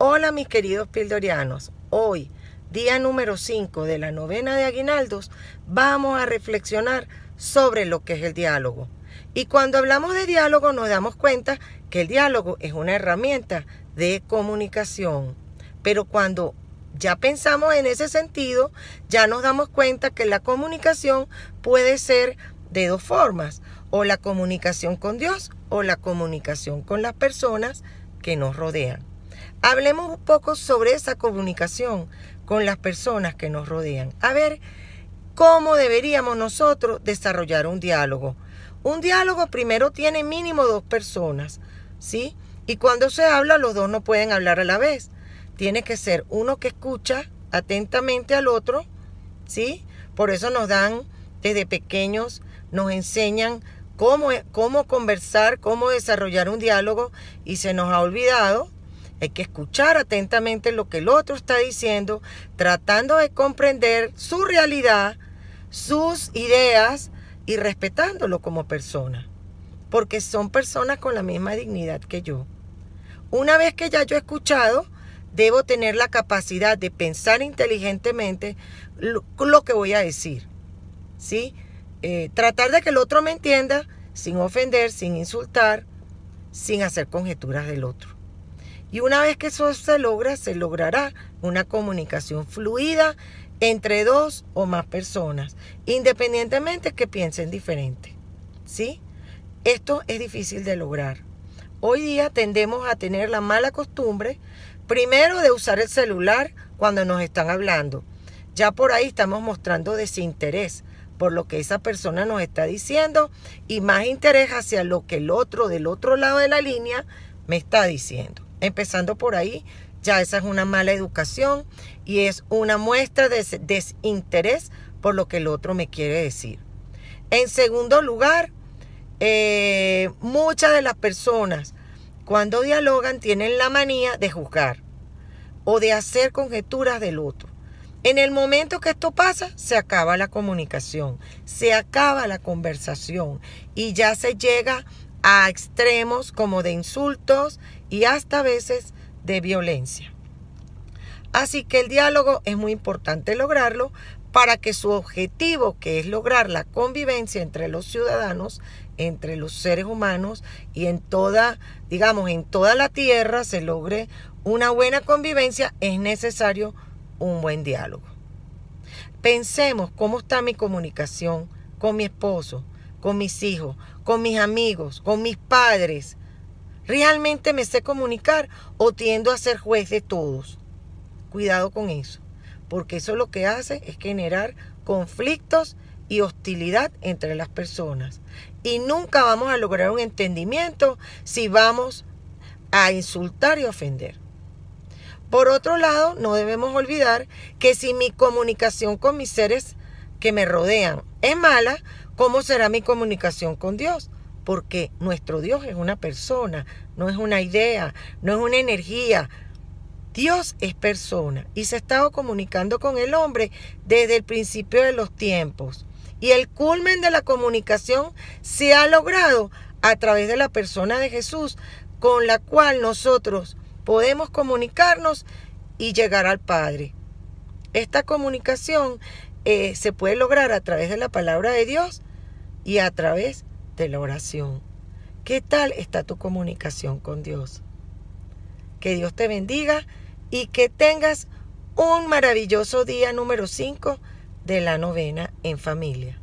Hola mis queridos pildorianos, hoy, día número 5 de la novena de Aguinaldos, vamos a reflexionar sobre lo que es el diálogo. Y cuando hablamos de diálogo nos damos cuenta que el diálogo es una herramienta de comunicación. Pero cuando ya pensamos en ese sentido, ya nos damos cuenta que la comunicación puede ser de dos formas, o la comunicación con Dios o la comunicación con las personas que nos rodean. Hablemos un poco sobre esa comunicación con las personas que nos rodean. A ver, ¿cómo deberíamos nosotros desarrollar un diálogo? Un diálogo primero tiene mínimo dos personas, ¿sí? Y cuando se habla, los dos no pueden hablar a la vez. Tiene que ser uno que escucha atentamente al otro, ¿sí? Por eso nos dan, desde pequeños, nos enseñan cómo, cómo conversar, cómo desarrollar un diálogo y se nos ha olvidado hay que escuchar atentamente lo que el otro está diciendo, tratando de comprender su realidad, sus ideas y respetándolo como persona. Porque son personas con la misma dignidad que yo. Una vez que ya yo he escuchado, debo tener la capacidad de pensar inteligentemente lo, que voy a decir. ¿Sí? Eh, tratar de que el otro me entienda sin ofender, sin insultar, sin hacer conjeturas del otro. Y una vez que eso se logra, se logrará una comunicación fluida entre dos o más personas, independientemente que piensen diferente. ¿Sí? Esto es difícil de lograr. Hoy día tendemos a tener la mala costumbre, primero, de usar el celular cuando nos están hablando. Ya por ahí estamos mostrando desinterés por lo que esa persona nos está diciendo y más interés hacia lo que el otro del otro lado de la línea me está diciendo. Empezando por ahí, ya esa es una mala educación y es una muestra de desinterés por lo que el otro me quiere decir. En segundo lugar, eh, muchas de las personas cuando dialogan tienen la manía de juzgar o de hacer conjeturas del otro. En el momento que esto pasa, se acaba la comunicación, se acaba la conversación y ya se llega a extremos como de insultos y hasta a veces de violencia. Así que el diálogo es muy importante lograrlo para que su objetivo, que es lograr la convivencia entre los ciudadanos, entre los seres humanos y en toda, digamos, en toda la tierra se logre una buena convivencia, es necesario un buen diálogo. Pensemos cómo está mi comunicación con mi esposo, con mis hijos, con mis amigos, con mis padres. ¿Realmente me sé comunicar o tiendo a ser juez de todos? Cuidado con eso, porque eso lo que hace es generar conflictos y hostilidad entre las personas. Y nunca vamos a lograr un entendimiento si vamos a insultar y ofender. Por otro lado, no debemos olvidar que si mi comunicación con mis seres que me rodean es mala, ¿cómo será mi comunicación con Dios? Porque nuestro Dios es una persona, no es una idea, no es una energía. Dios es persona y se ha estado comunicando con el hombre desde el principio de los tiempos. Y el culmen de la comunicación se ha logrado a través de la persona de Jesús, con la cual nosotros podemos comunicarnos y llegar al Padre. Esta comunicación eh, se puede lograr a través de la palabra de Dios y a través de la oración. ¿Qué tal está tu comunicación con Dios? Que Dios te bendiga y que tengas un maravilloso día número 5 de la novena en familia.